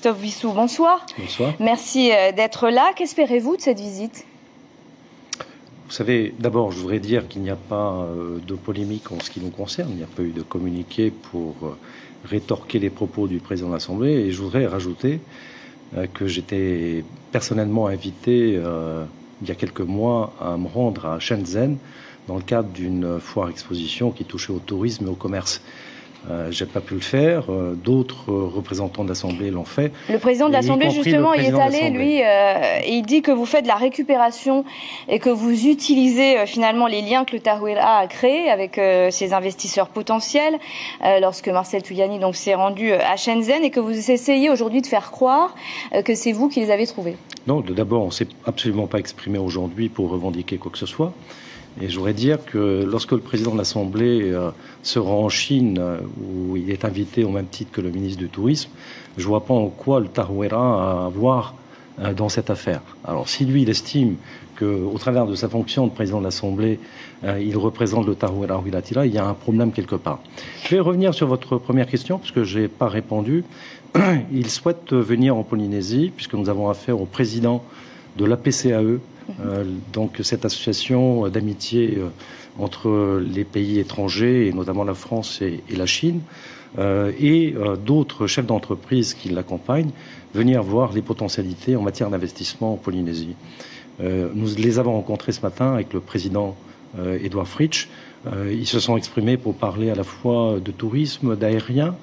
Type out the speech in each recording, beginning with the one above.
Christophe Vissou, bonsoir. Bonsoir. Merci euh, d'être là. Qu'espérez-vous de cette visite? Vous savez, d'abord, je voudrais dire qu'il n'y a pas euh, de polémique en ce qui nous concerne. Il n'y a pas eu de communiqué pour euh, rétorquer les propos du président de l'Assemblée. Et je voudrais rajouter que j'étais personnellement invité il y a quelques mois à me rendre à Shenzhen dans le cadre d'une foire exposition qui touchait au tourisme et au commerce. Euh, J'ai pas pu le faire. Euh, D'autres représentants de l'Assemblée l'ont fait. Le président de l'Assemblée, justement, y est allé, lui, euh, et il dit que vous faites de la récupération et que vous utilisez euh, finalement les liens que le Tarouira a créés avec euh, ses investisseurs potentiels lorsque Marcel Touyani donc s'est rendu à Shenzhen et que vous essayez aujourd'hui de faire croire que c'est vous qui les avez trouvés. Non, d'abord, on ne s'est absolument pas exprimé aujourd'hui pour revendiquer quoi que ce soit. Et je voudrais dire que lorsque le président de l'Assemblée euh, se rend en Chine, euh, où il est invité au même titre que le ministre du Tourisme, je ne vois pas en quoi le Tarouera a à voir euh, dans cette affaire. Alors si lui, il estime qu'au travers de sa fonction de président de l'Assemblée, il représente le Tarouera Huilatila, il y a un problème quelque part. Je vais revenir sur votre première question, parce que je n'ai pas répondu. Il souhaite venir en Polynésie, puisque nous avons affaire au président de l'APCAE, donc cette association d'amitié euh, entre les pays étrangers, et notamment la France et, la Chine, euh, et d'autres chefs d'entreprise qui l'accompagnent, venir voir les potentialités en matière d'investissement en Polynésie. nous les avons rencontrés ce matin avec le président Edouard Fritsch. ils se sont exprimés pour parler à la fois de tourisme, d'aérien,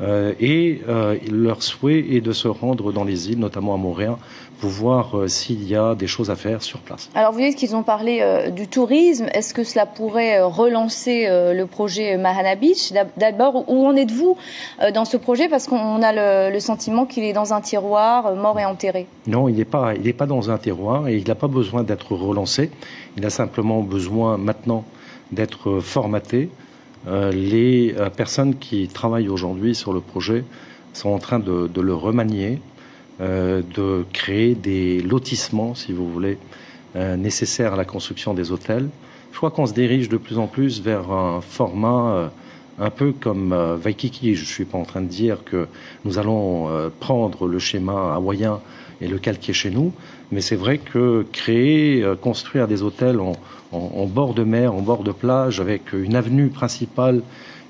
euh, et euh, leur souhait est de se rendre dans les îles, notamment à Montréal, pour voir euh, s'il y a des choses à faire sur place. Alors vous dites qu'ils ont parlé du tourisme. Est-ce que cela pourrait relancer le projet Mahana Beach? D'abord, où en êtes-vous dans ce projet? Parce qu'on a le, sentiment qu'il est dans un tiroir, mort et enterré. Non, il n'est pas, il pas dans un tiroir et il n'a pas besoin d'être relancé. Il a simplement besoin maintenant d'être formaté, les euh, personnes qui travaillent aujourd'hui sur le projet sont en train de, le remanier, euh, de créer des lotissements, si vous voulez, nécessaires à la construction des hôtels. Je crois qu'on se dirige de plus en plus vers un format un peu comme Waikiki. Je ne suis pas en train de dire que nous allons prendre le schéma hawaïen et le calquer chez nous, mais c'est vrai que créer, construire des hôtels en, en, bord de mer, en bord de plage, avec une avenue principale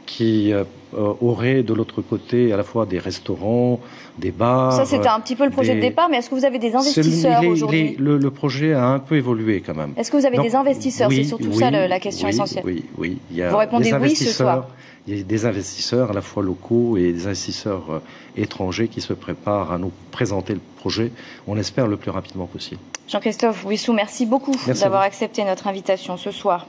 qui euh, aurait de l'autre côté à la fois des restaurants, des bars. Ça, c'était un petit peu le projet de départ, mais est-ce que vous avez des investisseurs aujourd'hui le, projet a un peu évolué quand même. Est-ce que vous avez des investisseurs C'est surtout ça la question essentielle. Oui, oui. Il y a vous répondez oui ce soir. Il y a des investisseurs à la fois locaux et des investisseurs euh, étrangers qui se préparent à nous présenter le projet, on espère le plus rapidement possible. Jean-Christophe Wissou, merci beaucoup d'avoir accepté notre invitation ce soir.